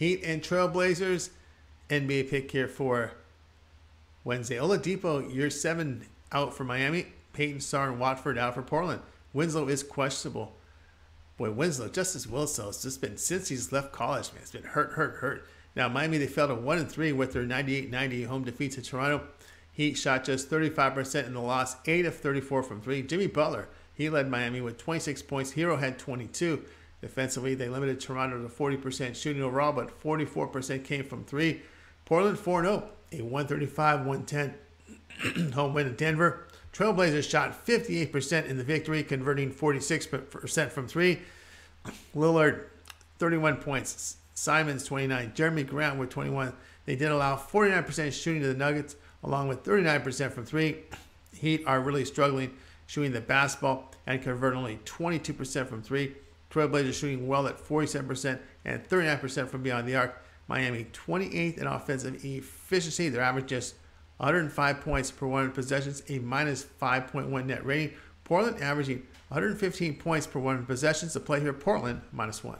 Heat and Trailblazers. NBA pick here for Wednesday. Oladipo, Yurtseven out for Miami. Payton Sarr and Watford out for Portland. Winslow is questionable. Boy, Winslow, Justice Winslow, it's just been since he's left college, man. It's been hurt, hurt, hurt. Now, Miami, they fell to 1 and 3 with their 98 90 home defeat to Toronto. Heat shot just 35% in the loss, 8 of 34 from 3. Jimmy Butler, he led Miami with 26 points. Herro had 22. Defensively, they limited Toronto to 40% shooting overall, but 44% came from 3. Portland 4 0, a 135 110 home win in Denver. Trailblazers shot 58% in the victory, converting 46% from 3. Lillard, 31 points. Simons, 29. Jerami Grant with 21. They did allow 49% shooting to the Nuggets, along with 39% from 3. Heat are really struggling shooting the basketball and convert only 22% from 3. Trailblazers shooting well at 47% and 39% from beyond the arc. Miami 28th in offensive efficiency. Their average just 105 points per 100 possessions, a minus 5.1 net rating. Portland averaging 115 points per 100 possessions. The play here, Portland minus 1.